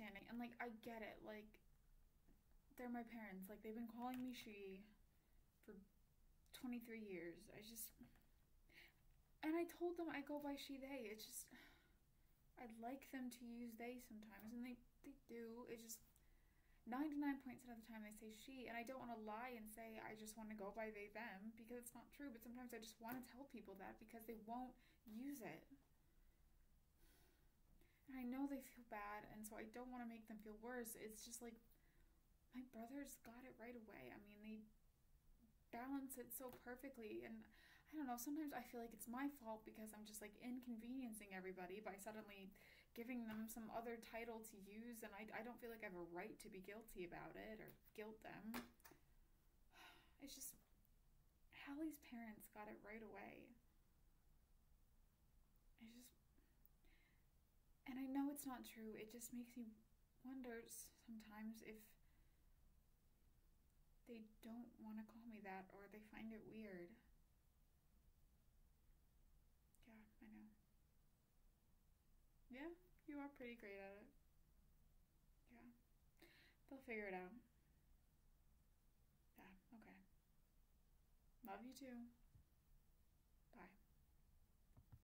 understanding. And like I get it. Like they're my parents. Like they've been calling me she for 23 years. I just and I told them I go by she they. It's just I'd like them to use they sometimes and they they do. It's just 99% of the time they say she and I don't want to lie and say I just want to go by they them because it's not true, but sometimes I just want to tell people that because they won't use it. Know they feel bad and so I don't want to make them feel worse. It's just like my brothers got it right away. I mean, they balance it so perfectly and I don't know, sometimes I feel like it's my fault because I'm just like inconveniencing everybody by suddenly giving them some other title to use and I, I don't feel like I have a right to be guilty about it or guilt them. It's just Hallie's parents got it right away. It's just and I know it's not true. It just makes me wonder sometimes if they don't want to call me that or they find it weird. Yeah, I know. Yeah, you are pretty great at it. Yeah. They'll figure it out. Yeah, okay. Love you too.